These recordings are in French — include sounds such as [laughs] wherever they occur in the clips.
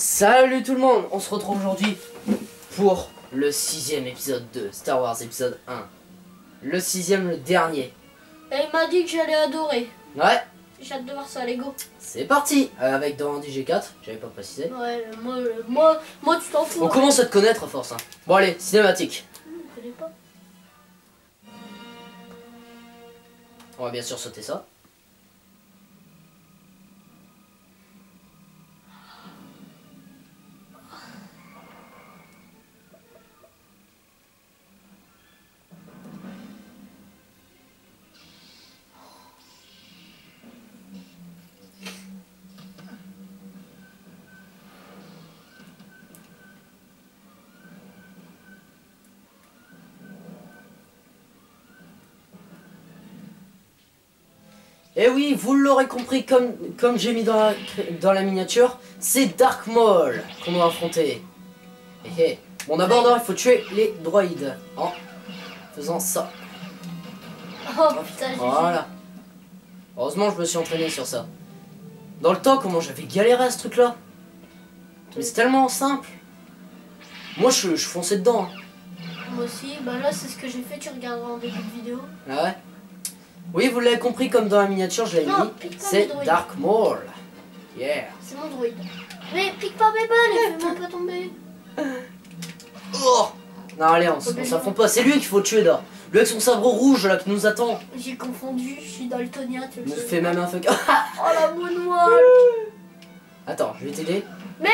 Salut tout le monde, on se retrouve aujourd'hui pour le sixième épisode de Star Wars épisode 1. Le sixième, le dernier. Et il m'a dit que j'allais adorer. Ouais, J'ai hâte de voir ça, Lego. c'est parti Euh, Avec dans G4, j'avais pas précisé. Ouais, moi, euh, moi, moi tu t'en fous. On hein. commence à te connaître à force. Hein. Bon allez, cinématique. Je connais pas. On va bien sûr sauter ça. Et oui, vous l'aurez compris, comme, comme j'ai mis dans la, dans la miniature, c'est Dark Maul qu'on doit affronter. Eh, eh. Bon d'abord, il faut tuer les droïdes en faisant ça. Oh putain, j'ai Voilà. Heureusement, je me suis entraîné sur ça. Dans le temps, comment j'avais galéré à ce truc-là Mais c'est tellement simple. Moi, je, je fonçais dedans. hein. Moi aussi, bah là c'est ce que j'ai fait, tu regarderas en début de vidéo. Ah ouais? Oui, vous l'avez compris, comme dans la miniature, je l'ai mis. C'est. Dark Maul. Yeah. C'est mon droïde. Mais pique pas mes balles, fais-moi pas tomber. [laughs] Oh non, allez, on, on s'affronte pas. C'est lui qu'il faut tuer, là. Lui avec son sabre rouge, là, qui nous attend. J'ai confondu, je suis daltonien, tu le sais. fait même un fuck. [laughs] Oh la moonwalk Attends, je vais t'aider. Mais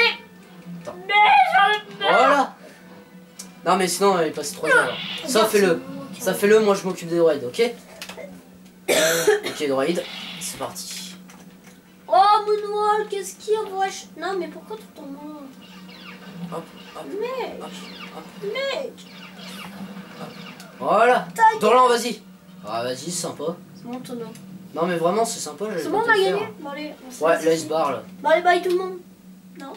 Attends. Mais j'en ai Voilà. Non, mais sinon, il passe trop bien. Ça, fais-le. Ça fait-le, moi, je m'occupe des droïdes, ok? Ok, droïde, c'est parti. Oh moonwalk, qu'est-ce qu'il y a wesh? Non mais pourquoi tout ton nom? Hop, hop, Mec hop, hop. Mec Voilà. Ta gueule. Dorlan, vas-y. Ah, vas-y, c'est sympa. C'est mon tonneau. Non, mais vraiment, c'est sympa. C'est bon, on a gagné? Bon allez, on Ouais, laisse barre là. Bon allez, bye tout le monde Non?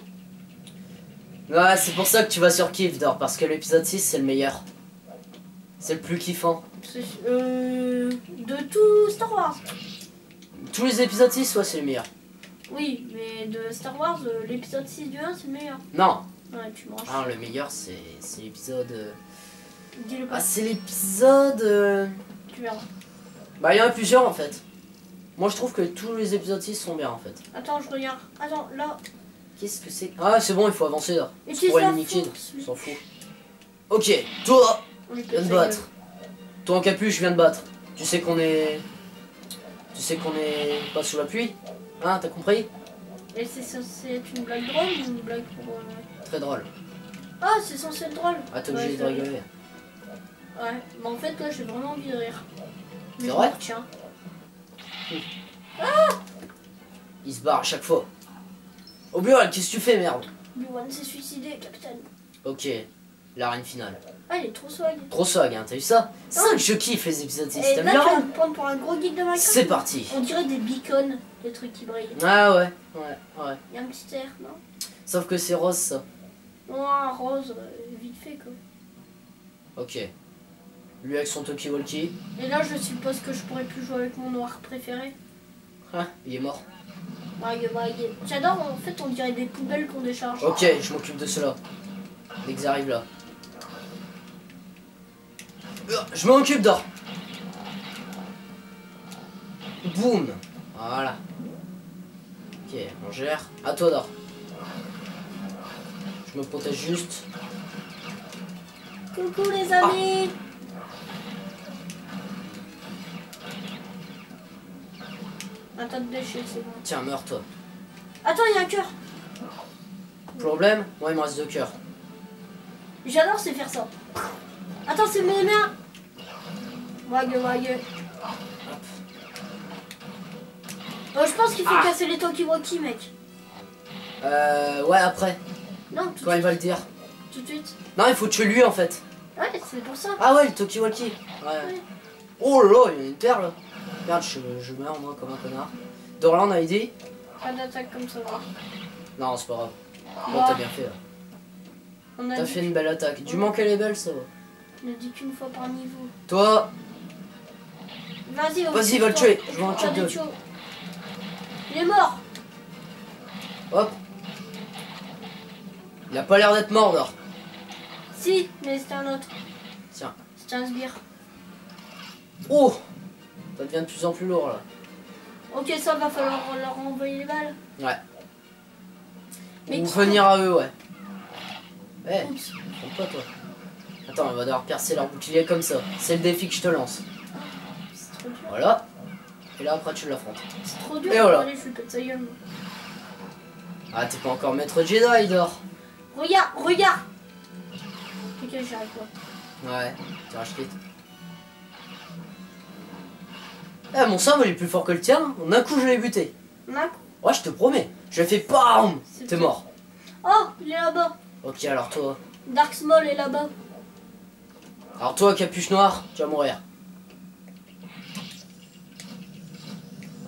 Ouais, c'est pour ça que tu vas sur Kiff, Dor, parce que l'épisode 6, c'est le meilleur. C'est le plus kiffant. C'est- Euh... De tout Star Wars Tous les épisodes 6, ouais, c'est le meilleur. Oui, mais de Star Wars, euh, l'épisode 6 du 1 c'est le meilleur. Non, Ouais, tu manges. ah, le meilleur, c'est c'est l'épisode. euh, Dis-le pas, Ah, c'est l'épisode. tu verras. Bah, il y en a plusieurs en fait. Moi, je trouve que tous les épisodes 6 sont bien en fait. Attends, je regarde. Attends, là. Qu'est-ce que c'est? Ah, c'est bon, il faut avancer là. Utilise pour la s'en fout. Ok, toi, On battre. Toi en capuche, je viens de battre. Tu sais qu'on est. Tu sais qu'on est pas sous la pluie Hein, t'as compris? Et c'est censé être une blague drôle ou une blague pour... euh, Très drôle. Ah, c'est censé être drôle Ah, t'es Ouais, obligé de rigoler. Ouais, mais en fait là j'ai vraiment envie de rire. C'est vrai me retiens. Il se barre à chaque fois. Obi-Wan, qu'est-ce que tu fais, merde? Obi-Wan s'est suicidé, capitaine. Ok, l'arène finale. Ah, il est trop swag. Trop swag, hein, t'as vu ça C'est ça que je kiffe les épisodes 6, Et t'aimes là, bien tu vas me prendre pour un gros geek de Minecraft. C'est parti. On dirait des beacons, des trucs qui brillent. Ah ouais, ouais, ouais. Il y a un petit air, non Sauf que c'est rose ça. Un rose, euh, vite fait quoi. Ok. Lui avec son talkie-walkie. Et là, je suppose que je pourrais plus jouer avec mon noir préféré. Ah, il est mort. J'adore, en fait, on dirait des poubelles qu'on décharge. Ok, je m'occupe de cela. Dès qu'ils arrivent là. Je m'en occupe d'or. Boum. Voilà. Ok, on gère. À toi d'or. Je me protège juste. Coucou les amis tas de déchets, c'est bon. Tiens, meurs-toi. Attends, il y a un cœur Problème? Ouais, il me reste deux cœurs. J'adore, c'est faire ça. Attends, c'est mes mains Vague, vague. Oh, je pense qu'il faut casser les talkie-walkie, mec. Euh, ouais, après. Non, tout, Quand il va le dire. tout de suite. Non, il faut tuer lui en fait. Ouais, c'est pour ça. Ah ouais, le talkie-walkie. Ouais. Ouais. Oh là là, il y a une perle. Regarde, je, je meurs moi comme un connard. Dorlan a aidé Pas d'attaque comme ça. va. Non, c'est pas grave. Bon, Bah, t'as bien fait là. on a T'as fait une belle attaque. Du manque elle est belle, ça va. a dit qu'une fois par niveau. Toi, Vas-y, Vas-y, va le tuer, je m'en occupe de- Il est mort hop. Il a pas l'air d'être mort, Dor. Si, mais c'est un autre. Tiens. C'est un sbire. Oh Ça devient de plus en plus lourd, là. Ok, ça va falloir leur envoyer les balles. Ouais. Mais Ou venir à eux, ouais. Eh, trompe pas, toi. Attends, on va devoir percer leur bouclier comme ça. C'est le défi que je te lance. Voilà. Et là, après, tu l'affrontes. C'est trop dur. Et voilà. Moi. Ah, t'es pas encore maître Jedi, Dor. Regarde, regarde. Ok, j'y arrive pas. Ouais, tu racheté. Eh, mon sabre, il est plus fort que le tien. En un coup, je l'ai buté. Mac. Ouais, je te promets. Je fais PAM T'es mort. Oh, il est là-bas. Ok, alors toi. Dark Small est là-bas. Alors toi, capuche noire, tu vas mourir.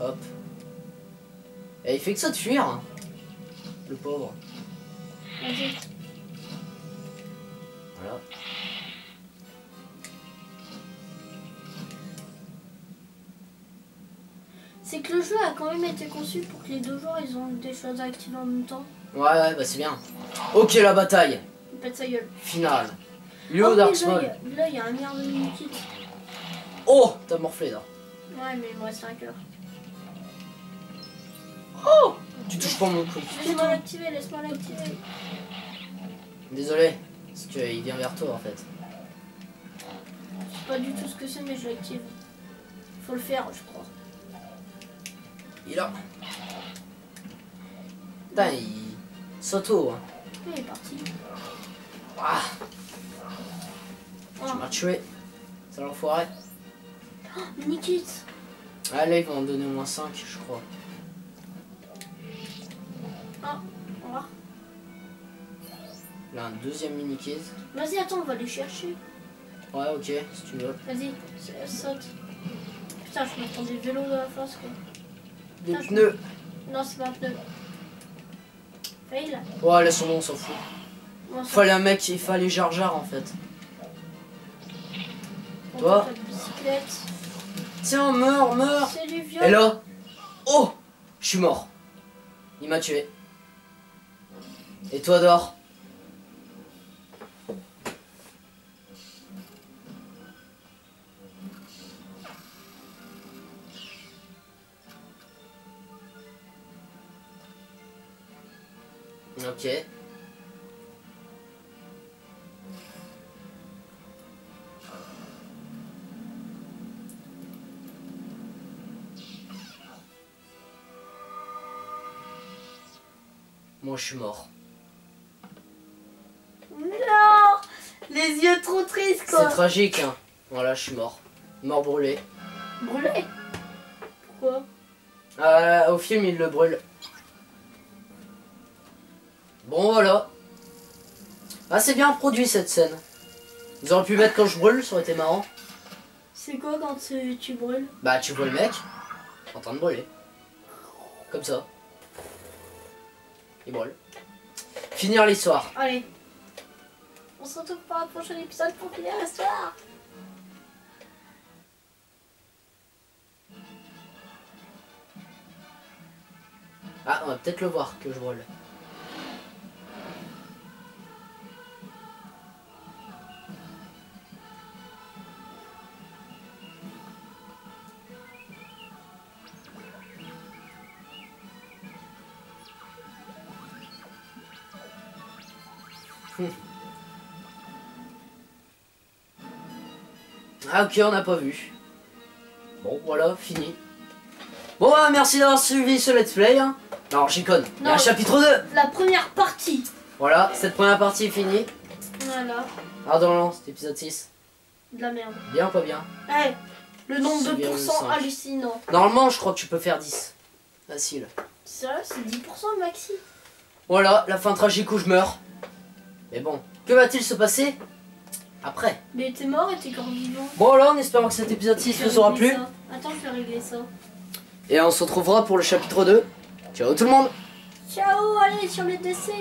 Hop. Et il fait que ça de fuir. hein. Le pauvre. Vas-y. Voilà. C'est que le jeu a quand même été conçu pour que les deux joueurs ils ont des choses à activer en même temps. Ouais, ouais, bah c'est bien. Ok, la bataille. Il pète sa gueule. Finale. Oh, Lio mais Dark là, il y a- Là, il y a un milliard de mini-kits. Oh T'as morflé là. Ouais, mais il me reste un cœur. Oh Tu touches pas mon truc. Laisse-moi l'activer, laisse-moi l'activer. Désolé. Parce qu'il vient vers toi en fait. Je sais pas du tout ce que c'est, mais je l'active. Faut le faire, je crois. Il a. Putain, il. S'auto. Hein. Il est parti. Ah, Oh, tu m'as tué. C'est l'enfoiré. mini-kits. Ah là, ils vont en donner au moins 5, je crois. Au revoir. Là, un deuxième mini kit. Vas-y, attends, on va les chercher. Ouais, ok, si tu veux. Vas-y, saute. Putain, je m'attends des vélos de la face, quoi. Des pneus. Non, c'est pas un pneu. Fail. Ouais, laisse-moi, on s'en fout. Ça- Fallait un mec, il fallait Jar Jar en fait. on toi. Tiens, meurs, meurs. Et là Oh Je suis mort. Il m'a tué. Et toi, Dor Ok. Moi, je suis mort. Non Les yeux trop tristes, C'est quoi. tragique, hein. Voilà, je suis mort. Mort brûlé. Brûlé. Pourquoi Euh, au film, il le brûle. Bon, voilà. Ah, c'est bien produit cette scène. Ils auraient pu mettre quand je brûle, ça aurait été marrant. C'est quoi quand tu, tu brûles Bah, tu vois le mec en train de brûler. Comme ça. Il brûle. Finir l'histoire. Allez. On se retrouve pour un prochain épisode pour finir l'histoire. Ah, on va peut-être le voir que je brûle. Hmm. Ah ok, on n'a pas vu. Bon, voilà, fini. Bon, bah, merci d'avoir suivi ce let's play. Hein. Alors, j'y conne. Il y a Non. un chapitre 2. La première partie. Voilà, cette première partie est finie. Voilà. Pardon, non, c'est épisode 6. De la merde. Bien ou pas bien Eh, le nombre de 6,5. pourcents hallucinant. Normalement, je crois que tu peux faire 10. Facile. Sérieux, c'est 10% maxi. Voilà, la fin tragique où je meurs. Mais bon, que va-t-il se passer? Après Mais t'es mort et t'es encore vivant. Bon, là, en espérant que cet épisode 6 Je vais vous aura plu. ça. Attends, je vais régler ça. Et on se retrouvera pour le chapitre 2. Ciao tout le monde Ciao, allez sur les DC.